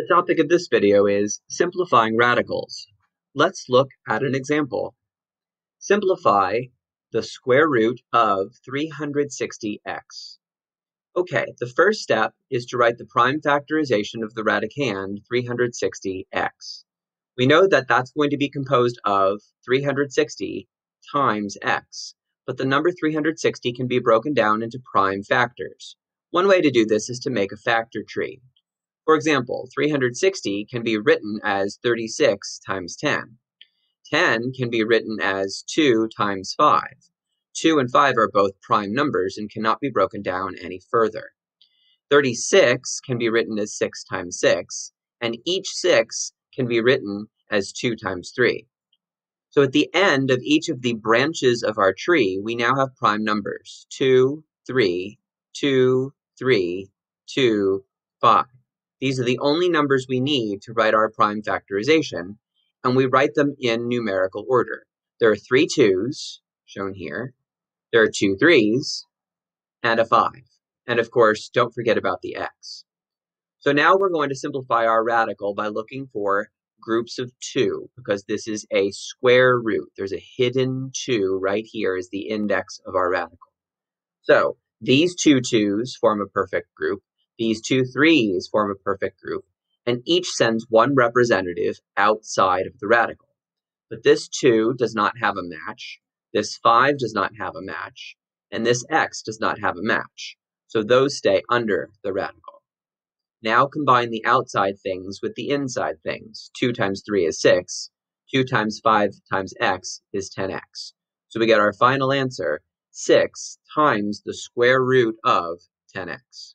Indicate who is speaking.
Speaker 1: The topic of this video is simplifying radicals. Let's look at an example. Simplify the square root of 360x. Okay, the first step is to write the prime factorization of the radicand 360x. We know that that's going to be composed of 360 times x, but the number 360 can be broken down into prime factors. One way to do this is to make a factor tree. For example, 360 can be written as 36 times 10. 10 can be written as 2 times 5. 2 and 5 are both prime numbers and cannot be broken down any further. 36 can be written as 6 times 6, and each 6 can be written as 2 times 3. So at the end of each of the branches of our tree, we now have prime numbers 2, 3, 2, 3, 2, 5. These are the only numbers we need to write our prime factorization, and we write them in numerical order. There are three twos, shown here. There are two threes, and a five. And of course, don't forget about the x. So now we're going to simplify our radical by looking for groups of two, because this is a square root. There's a hidden two right here as the index of our radical. So these two twos form a perfect group. These two threes form a perfect group, and each sends one representative outside of the radical. But this 2 does not have a match, this 5 does not have a match, and this x does not have a match. So those stay under the radical. Now combine the outside things with the inside things. 2 times 3 is 6. 2 times 5 times x is 10x. So we get our final answer, 6 times the square root of 10x.